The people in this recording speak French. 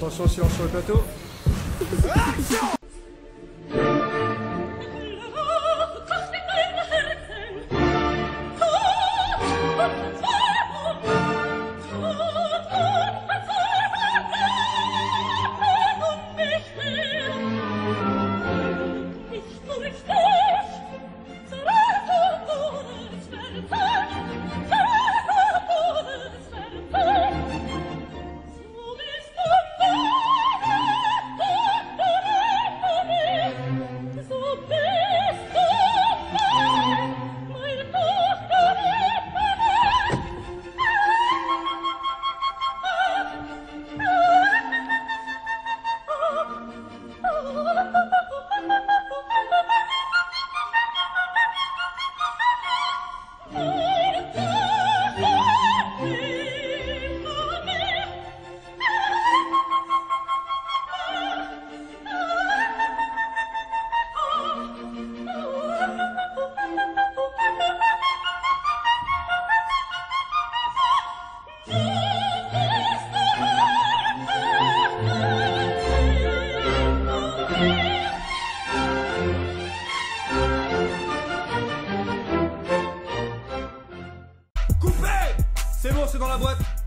Attention, silence sur le plateau. c'est dans la boîte.